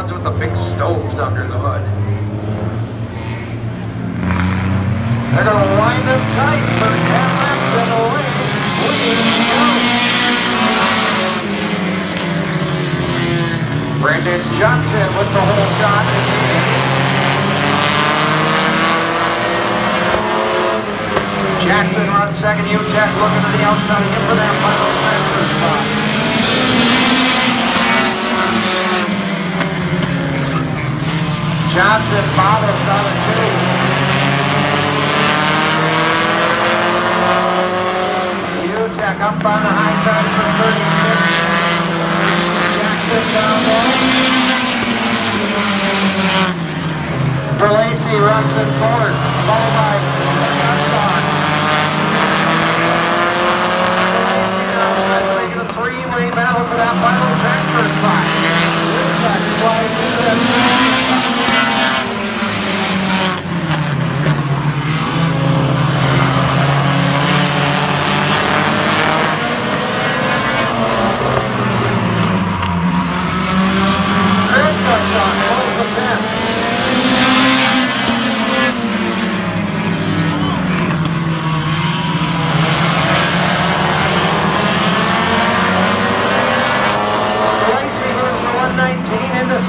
ones with the big stoves under the hood. Wind them tight for 10 laps and away. Brandon Johnson with the whole shot. Jackson runs second. Jack looking to the outside for that final transfer spot. Johnson follows on a two. Utek up on the high side for 36. Jackson down low. Berlacy runs in fourth, followed by Johnson. Making a three-way battle for that final transfer spot. Utek slides into that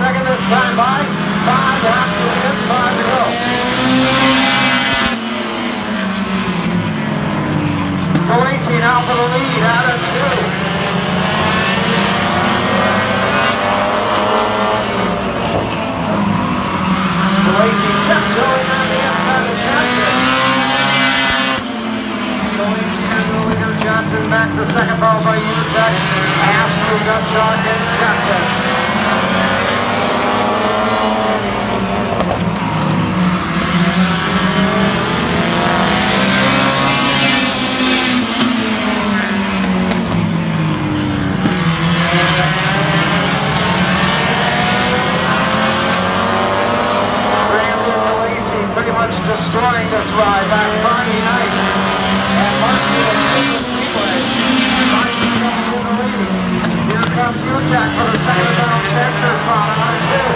second this time by five laps to win, five to go. Lacey now for the lead out of two. Going on the Johnson. Johnson back to second ball by Utek. Ashley Gutshot and Johnson. Utek for the second round transfer spot on two.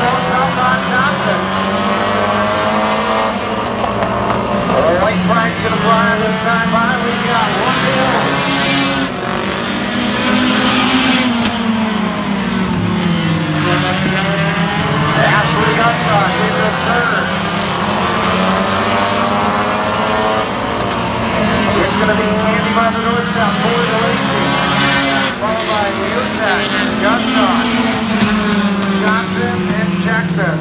Close up on Johnson. The white flag's gonna fly this time by. We got one two. Ashley going to be Andy by the doorstep, Boyd Lacey. Followed by Utek, Gutshot, Johnson, and Jackson.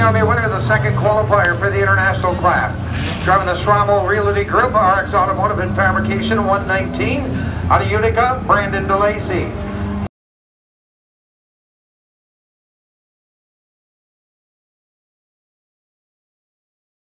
On the winner of the second qualifier for the international class. Driving the Schrammel Realty Group, RX Automotive and Fabrication 119. Out of Utica, Brandon DeLacy.